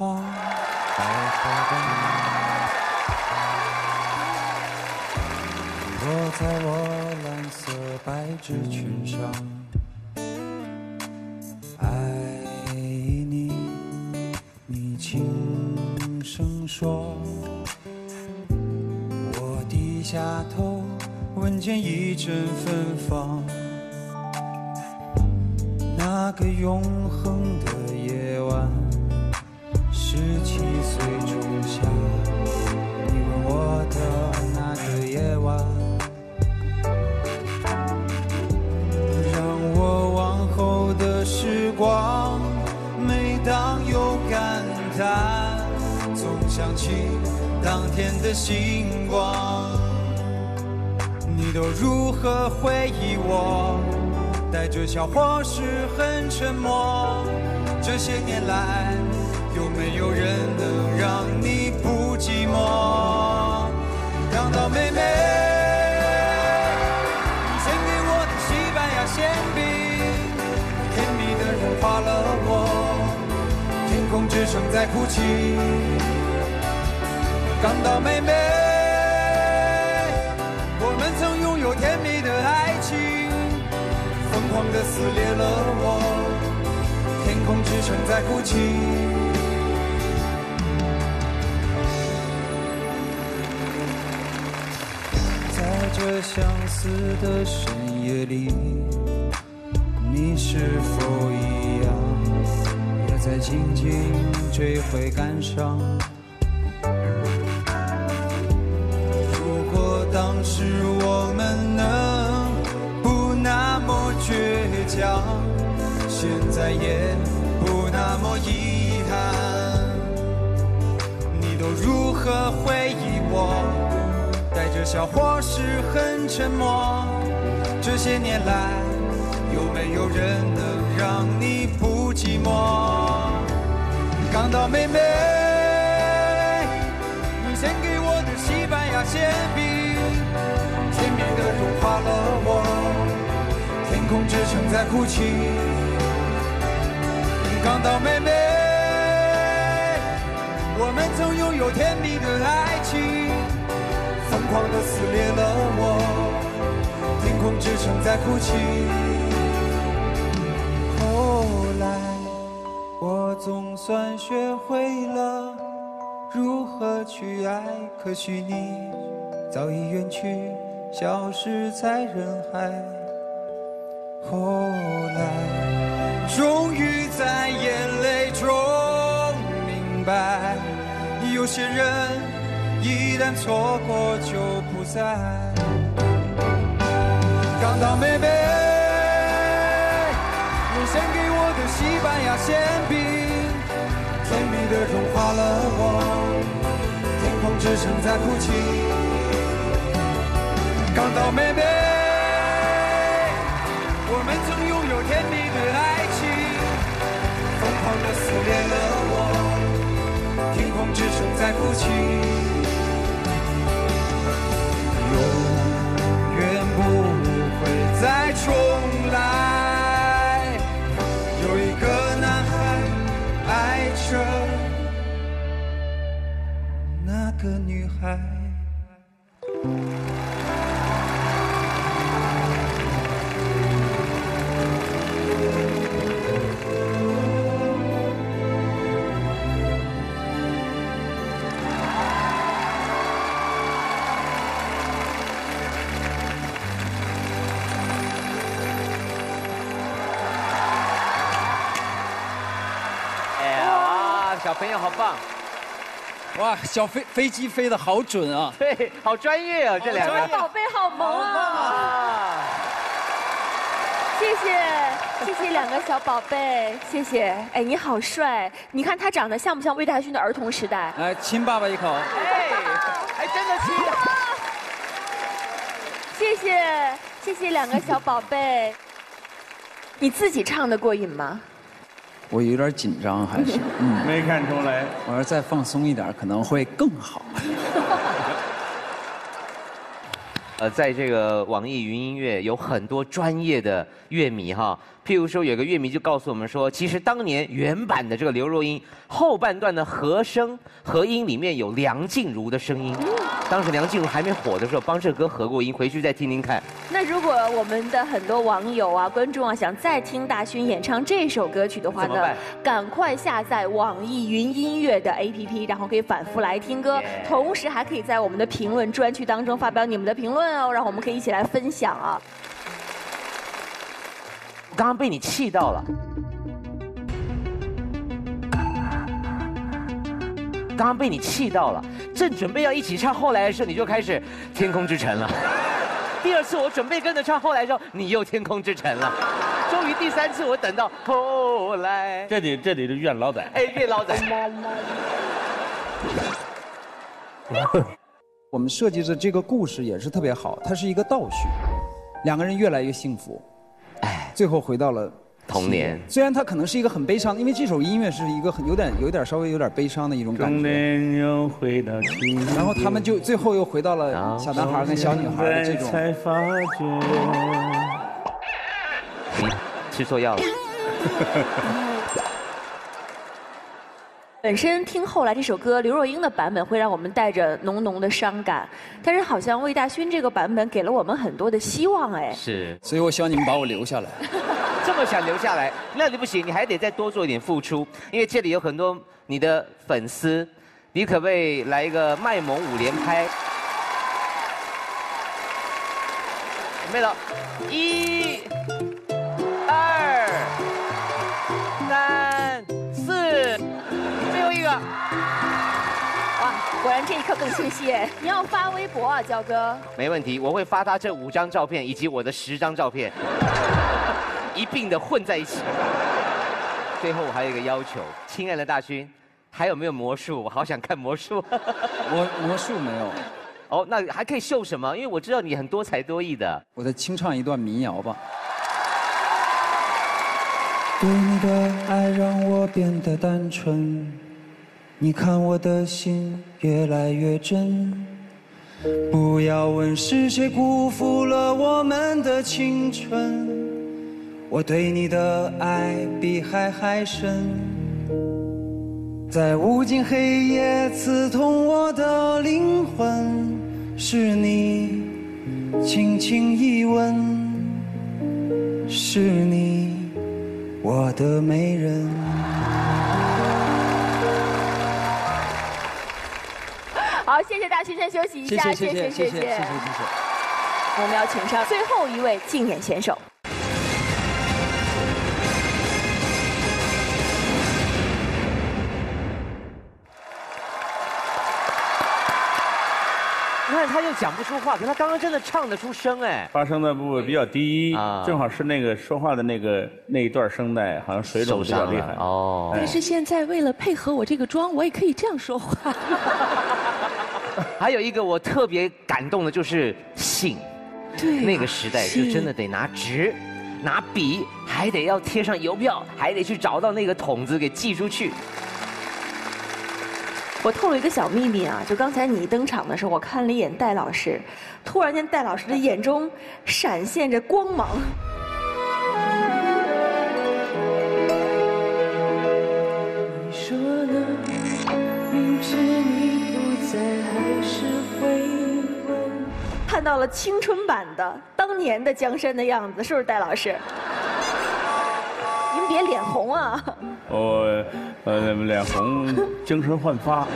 花白花瓣，落在我蓝色百褶裙上。爱你，你轻声说。我低下头，闻见一阵芬芳。那个永恒的星光。你都如何回忆我？带着笑或是很沉默。这些年来。有没有人能让你不寂寞？港岛妹妹，你献给我的西班牙馅饼，甜蜜的融化了我。天空之城在哭泣。港岛妹妹，我们曾拥有甜蜜的爱情，疯狂的撕裂了我。天空之城在哭泣。在这相似的深夜里，你是否一样，也在静静追悔感伤？沉默，这些年来有没有人能让你不寂寞？港岛妹妹，你献给我的西班牙馅饼，甜蜜的融化了我。天空之城在哭泣，港岛妹妹，我们曾拥有甜蜜的爱情。疯狂的撕裂了我，空之城在哭泣。后来我总算学会了如何去爱，可惜你早已远去，消失在人海。后来终于在眼泪中明白，有些人。一旦错过就不再。港岛妹妹，你献给我的西班牙馅饼，甜蜜的融化了我。天空之城在哭泣。港岛妹妹，我们曾拥有甜蜜的爱情，疯狂的撕裂了我。天空之城在哭泣。个女孩哎呀，小朋友好棒。哇，小飞飞机飞得好准啊！对，好专业啊，这两个。宝贝好萌啊！谢谢，谢谢两个小宝贝，谢谢。哎，你好帅！你看他长得像不像魏大勋的儿童时代？来亲爸爸一口。哎，还真的亲。谢谢，谢谢两个小宝贝。你自己唱的过瘾吗？我有点紧张，还是 [LAUGHS] 嗯，没看出来。我要再放松一点，可能会更好。[LAUGHS] 呃，在这个网易云音乐有很多专业的乐迷哈，譬如说有个乐迷就告诉我们说，其实当年原版的这个刘若英后半段的和声和音里面有梁静茹的声音，当时梁静茹还没火的时候帮这歌合过音，回去再听听看。那如果我们的很多网友啊、观众啊想再听大勋演唱这首歌曲的话呢赶快下载网易云音乐的 APP，然后可以反复来听歌，同时还可以在我们的评论专区当中发表你们的评论哦，让我们可以一起来分享啊。我刚刚被你气到了，刚刚被你气到了，正准备要一起唱后来的时候，你就开始《天空之城》了。第二次我准备跟着唱后来的时候，你又《天空之城》了。终于第三次我等到后来，这里这里是怨老仔。哎，怨老仔。[LAUGHS] 我们设计的这个故事也是特别好，它是一个倒叙，两个人越来越幸福，哎，最后回到了童年。虽然它可能是一个很悲伤，因为这首音乐是一个很有点有点稍微有点悲伤的一种感觉。又回到然后他们就最后又回到了小男孩跟小女孩的这种。才发觉。你 [LAUGHS] 吃错药了。[LAUGHS] 本身听后来这首歌，刘若英的版本会让我们带着浓浓的伤感，但是好像魏大勋这个版本给了我们很多的希望哎。是，所以我希望你们把我留下来。这么想留下来，那你不行，你还得再多做一点付出，因为这里有很多你的粉丝，你可不可以来一个卖萌五连拍？准备了，一、果然这一刻更清晰哎！你要发微博啊，焦哥。没问题，我会发他这五张照片以及我的十张照片，[LAUGHS] 一并的混在一起。最后我还有一个要求，亲爱的大勋，还有没有魔术？我好想看魔术。[LAUGHS] 魔魔术没有。哦，那还可以秀什么？因为我知道你很多才多艺的。我再清唱一段民谣吧。对你的爱让我变得单纯，你看我的心越来越真。不要问是谁辜负了我们的青春，我对你的爱比海还深。在无尽黑夜刺痛我的灵魂，是你轻轻一吻，是你我的美人。好，谢谢大勋，先休息一下，谢谢谢谢谢谢谢谢谢谢。我们要请上最后一位竞演选手。看他又讲不出话，可他刚刚真的唱得出声哎。发声的部位比较低，啊正好是那个说话的那个那一段声带，好像水肿比较厉害。哦但是现在为了配合我这个妆，我也可以这样说话。还有一个我特别感动的就是信，对啊那个时代就真的得拿纸、拿笔，还得要贴上邮票，还得去找到那个筒子给寄出去。我透露一个小秘密啊，就刚才你一登场的时候，我看了一眼戴老师，突然间戴老师的眼中闪现着光芒。你说呢？明知你不在，还是会问。看到了青春版的当年的江山的样子，是不是戴老师？您别脸红啊！我呃脸红，精神焕发。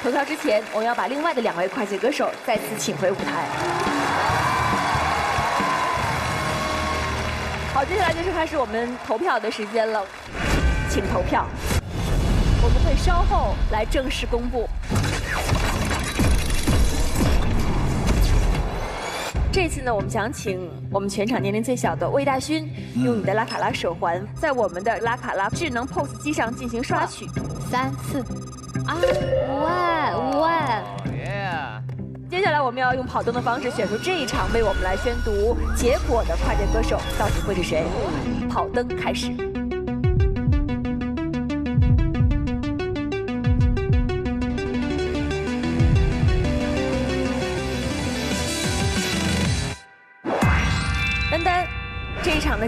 投票之前，我们要把另外的两位跨界歌手再次请回舞台。好，接下来就是开始我们投票的时间了，请投票。我们会稍后来正式公布。这次呢，我们想请我们全场年龄最小的魏大勋，用你的拉卡拉手环，在我们的拉卡拉智能 POS 机上进行刷取。三次，啊，五万，五万。接下来我们要用跑灯的方式选出这一场为我们来宣读结果的跨界歌手到底会是谁？跑灯开始。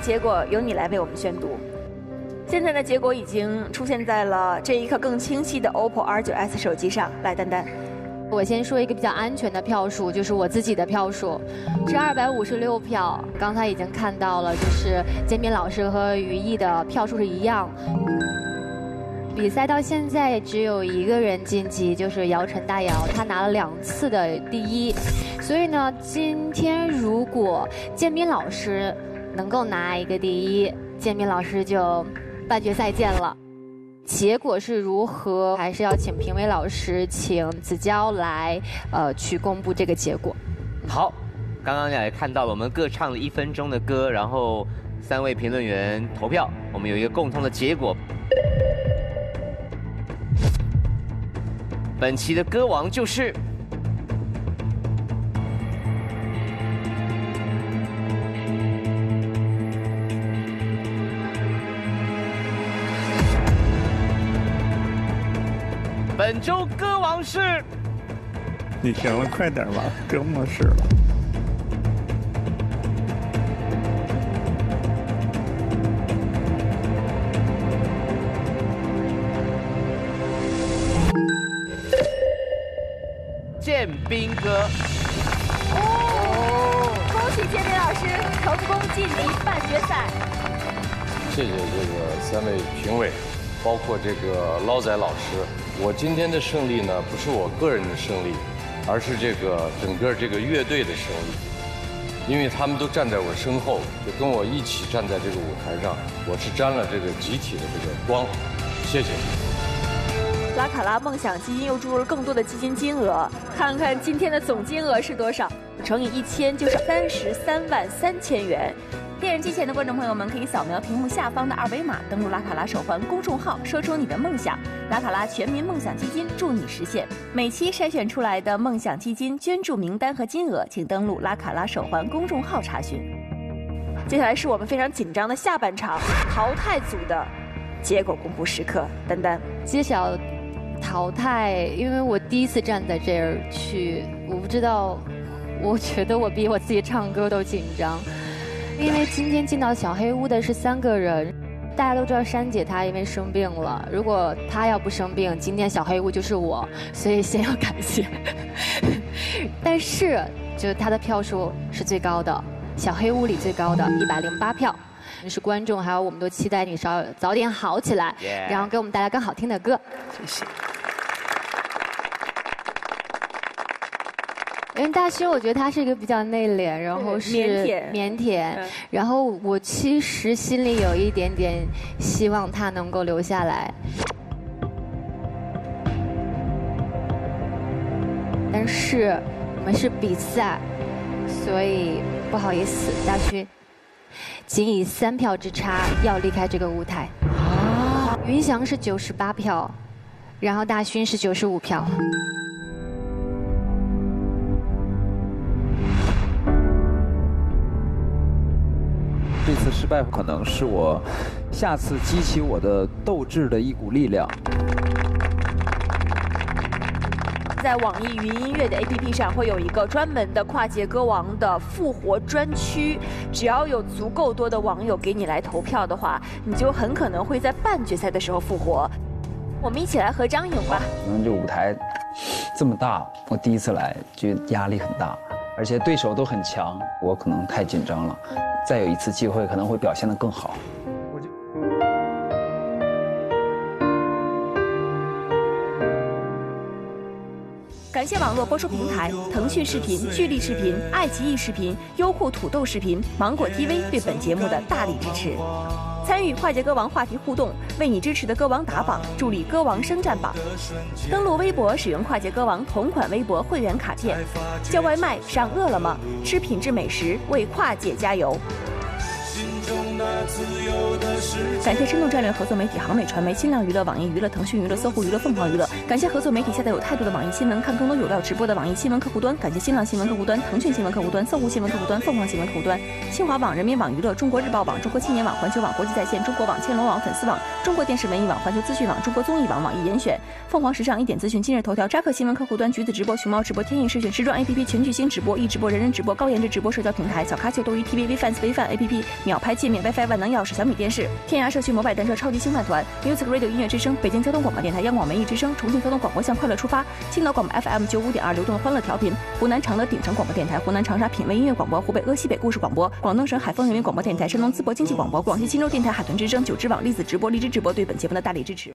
结果由你来为我们宣读。现在的结果已经出现在了这一刻更清晰的 OPPO R9s 手机上。来，丹丹。我先说一个比较安全的票数，就是我自己的票数是二百五十六票。刚才已经看到了，就是建斌老师和于毅的票数是一样。比赛到现在只有一个人晋级，就是姚晨大姚，他拿了两次的第一。所以呢，今天如果建斌老师能够拿一个第一，建斌老师就半决赛见了。结果是如何？还是要请评委老师，请子娇来，呃，去公布这个结果。好，刚刚也看到了，我们各唱了一分钟的歌，然后三位评论员投票，我们有一个共同的结果。本期的歌王就是。本周歌王是你行了，快点吧，歌模式了。建斌哥。哦，恭喜建斌老师成功晋级半决赛。谢谢这个三位评委，包括这个捞仔老师。我今天的胜利呢，不是我个人的胜利，而是这个整个这个乐队的胜利，因为他们都站在我身后，就跟我一起站在这个舞台上，我是沾了这个集体的这个光。谢谢。拉卡拉梦想基金又注入了更多的基金金额，看看今天的总金额是多少，乘以一千就是三十三万三千元。电视机前的观众朋友们可以扫描屏幕下方的二维码，登录拉卡拉手环公众号，说出你的梦想。拉卡拉全民梦想基金助你实现。每期筛选出来的梦想基金捐助名单和金额，请登录拉卡拉手环公众号查询。接下来是我们非常紧张的下半场淘汰组的结果公布时刻，丹丹揭晓淘汰，因为我第一次站在这儿去，我不知道，我觉得我比我自己唱歌都紧张。因为今天进到小黑屋的是三个人，大家都知道珊姐她因为生病了，如果她要不生病，今天小黑屋就是我，所以先要感谢。[LAUGHS] 但是，就她的票数是最高的，小黑屋里最高的一百零八票，是观众还有我们都期待你稍早点好起来，然后给我们带来更好听的歌。谢谢。因为大勋，我觉得他是一个比较内敛，然后是腼腆腼腆，然后我其实心里有一点点希望他能够留下来，但是我们是比赛，所以不好意思，大勋，仅以三票之差要离开这个舞台。啊，云翔是九十八票，然后大勋是九十五票。这次失败可能是我下次激起我的斗志的一股力量。在网易云音乐的 APP 上会有一个专门的跨界歌王的复活专区，只要有足够多的网友给你来投票的话，你就很可能会在半决赛的时候复活。我们一起来合张影吧。可能这舞台这么大，我第一次来，就压力很大，而且对手都很强，我可能太紧张了。再有一次机会，可能会表现得更好。感谢网络播出平台腾讯视频、聚力视频、爱奇艺视频、优酷土豆视频、芒果 TV 对本节目的大力支持。参与跨界歌王话题互动，为你支持的歌王打榜，助力歌王升战榜。登录微博，使用跨界歌王同款微博会员卡片，叫外卖上饿了么，吃品质美食，为跨界加油。感谢深度战略合作媒体航美传媒、新浪娱乐、网易娱乐、腾讯娱乐、搜狐娱乐、凤凰娱乐。感谢合作媒体下载有态度的网易新闻，看更多有料直播的网易新闻客户端。感谢新浪新闻客户端、腾讯新闻客户端、搜狐新闻客户端、凤凰新闻客户端、新华网、人民网娱乐、中国日报网、中国青年网、环球网、国际在线、中国网、千龙网、粉丝网、中国电视文艺网、环球资讯网、中国综艺网、网易严选、凤凰时尚一点资讯、今日头条、扎克新闻客户端、橘子直播、熊猫直播、天翼视讯、时装 APP、全聚星直播、易直播、人人直播、高颜值直播社交平台、小咖秀、斗鱼 TV、V fans 微饭 APP、秒拍界面、WiFi 万能钥匙、小米电视、天涯社区、摩拜单车、超级星饭团、Music Radio 音乐之声、北京交通广播电台、央广文艺之声、重庆交通广播向快乐出发、青岛广播 FM 九五点二流动欢乐调频、湖南常德鼎城广播电台、湖南长沙品味音乐广播、湖北鄂西北故事广播、广东省海丰人民广播电台、山东淄博经济广播、广西钦州电台海豚之声、九之网、栗子直播、荔枝直播对本节目的大力支持。